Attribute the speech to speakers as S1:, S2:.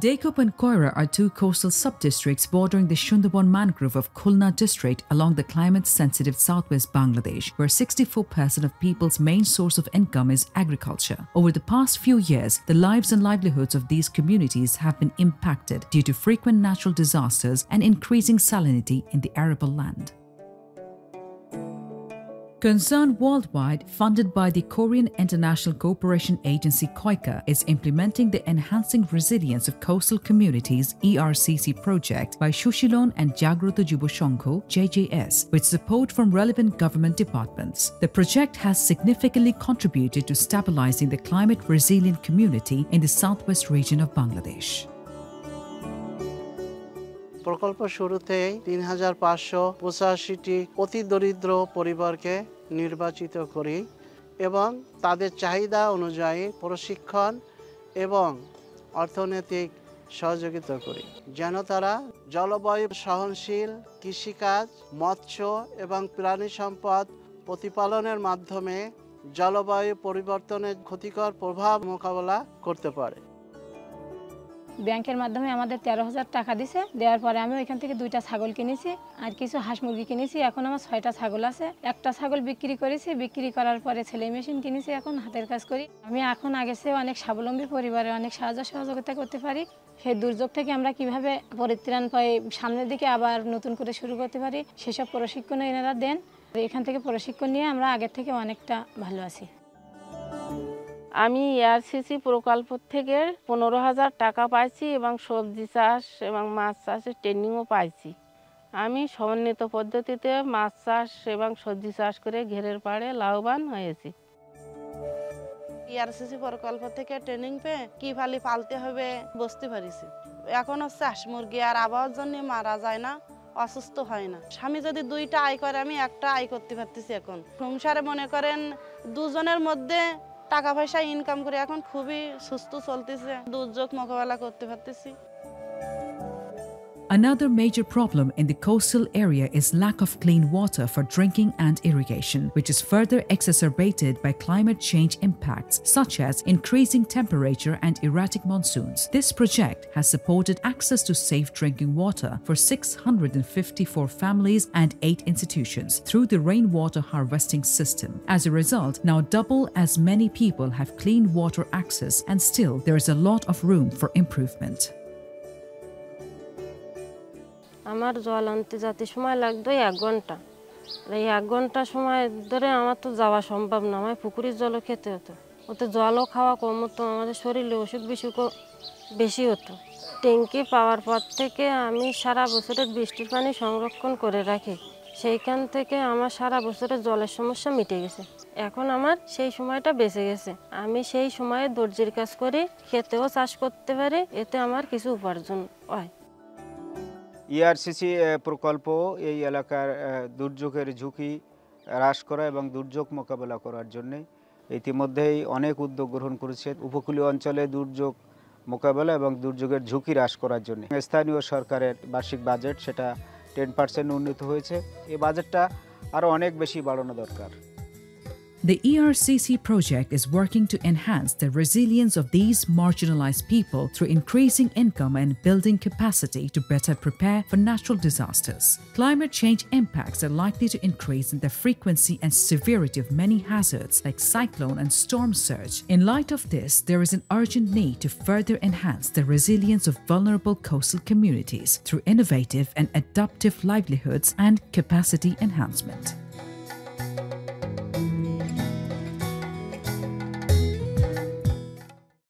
S1: Dekop and Koira are two coastal sub-districts bordering the Sundarban mangrove of Khulna district along the climate-sensitive southwest Bangladesh, where 64% of people's main source of income is agriculture. Over the past few years, the lives and livelihoods of these communities have been impacted due to frequent natural disasters and increasing salinity in the arable land. Concern Worldwide, funded by the Korean International Cooperation Agency KOICA, is implementing the Enhancing Resilience of Coastal Communities ERCC project by Shushilon and Jagrota Jubo JJS with support from relevant government departments. The project has significantly contributed to stabilizing the climate resilient community in the southwest region of Bangladesh.
S2: প্রকল্প শুরুতেই তিন হাজার পাঁচশো পঁচাশিটি অতি দরিদ্র পরিবারকে নির্বাচিত করি এবং তাদের চাহিদা অনুযায়ী প্রশিক্ষণ এবং অর্থনৈতিক সহযোগিতা করি। যেন তারা জলবায়ু সহনশীল কৃষিকাজ, মৎস্য এবং প্রাণী সম্পদ প্রতিপালনের মাধ্যমে জলবায়ু পরিবর্তনের ক্ষতিকর প্রভাব মোকাবেলা করতে পারে।
S3: ব্যাংকের মাধ্যমে আমাদের তেরো হাজার টাকা দিছে। দেওয়ার পরে আমি ওইখান থেকে দুইটা ছাগল কিনেছি আর কিছু হাঁস মুরগি কিনেছি। এখন আমার ছয়টা ছাগল আছে। একটা ছাগল বিক্রি করেছি। বিক্রি করার পরে ছেলে মেশিন কিনেছি এখন হাতের কাজ করি। আমি এখন আগে চেয়ে অনেক স্বাবলম্বী পরিবারে অনেক সাহায্য সহযোগিতা করতে পারি। সেই দুর্যোগ থেকে আমরা কীভাবে পরিত্রাণ পাই, সামনের দিকে আবার নতুন করে শুরু করতে পারি, সেসব প্রশিক্ষণ এনারা দেন। এখান থেকে প্রশিক্ষণ নিয়ে আমরা আগের থেকে অনেকটা ভালো আছি।
S4: আমি এআরসিসি প্রকল্প থেকে পনেরো হাজার টাকা পাইছি এবং সবজি চাষ এবং মাছ চাষের ট্রেনিংও পাইছি। আমি সমন্বিত পদ্ধতিতে মাছ চাষ এবং সবজি চাষ করে ঘেরের পাড়ে লাভবান হয়েছি।
S5: ইআরসিসি প্রকল্প থেকে ট্রেনিং পেয়ে কি ফালি পালতে হবে বসতে পারিছি। এখন হচ্ছে হাঁস মুরগি আর আবহাওয়ার জন্য মারা যায় না, অসুস্থ হয় না। স্বামী যদি দুইটা আয় করে, আমি একটা আয় করতে পারতেছি এখন। সংসারে মনে করেন দুজনের মধ্যে টাকা পয়সা ইনকাম করে এখন খুবই সুস্থ চলতেছে। দুর্যোগ মোকাবেলা করতে পারতেছি।
S1: Another major problem in the coastal area is lack of clean water for drinking and irrigation, which is further exacerbated by climate change impacts such as increasing temperature and erratic monsoons. This project has supported access to safe drinking water for 654 families and 8 institutions through the rainwater harvesting system. As a result, now double as many people have clean water access and still there is a lot of room for improvement.
S4: আমার জল আনতে যাতে সময় লাগতো এক ঘণ্টা। এই এক ঘণ্টা সময় ধরে আমার তো যাওয়া সম্ভব না আমার পুকুরের জলও খেতে হতো। ওতে জলও খাওয়া কম হতো, আমাদের শরীরে ওষুধ বিসুখ বেশি হতো। ট্যাঙ্কি পাওয়ার পর থেকে আমি সারা বছরের বৃষ্টির পানি সংরক্ষণ করে রাখি। সেইখান থেকে আমার সারা বছরের জলের সমস্যা মিটে গেছে। এখন আমার সেই সময়টা বেঁচে গেছে। আমি সেই সময়ে দর্জির কাজ করি, খেতেও চাষ করতে পারি, এতে আমার কিছু উপার্জন হয়।
S6: ইআরসিসি প্রকল্প এই এলাকার দুর্যোগের ঝুঁকি হ্রাস করা এবং দুর্যোগ মোকাবেলা করার জন্যে ইতিমধ্যেই অনেক উদ্যোগ গ্রহণ করেছে। উপকূলীয় অঞ্চলে দুর্যোগ মোকাবেলা এবং দুর্যোগের ঝুঁকি হ্রাস করার জন্য স্থানীয় সরকারের বার্ষিক বাজেট সেটা টেন পার্সেন্ট উন্নীত হয়েছে। এই বাজেটটা আরও অনেক বেশি বাড়ানো দরকার।
S1: The ERCC project is working to enhance the resilience of these marginalized people through increasing income and building capacity to better prepare for natural disasters. Climate change impacts are likely to increase in the frequency and severity of many hazards like cyclone and storm surge. In light of this, there is an urgent need to further enhance the resilience of vulnerable coastal communities through innovative and adaptive livelihoods and capacity enhancement.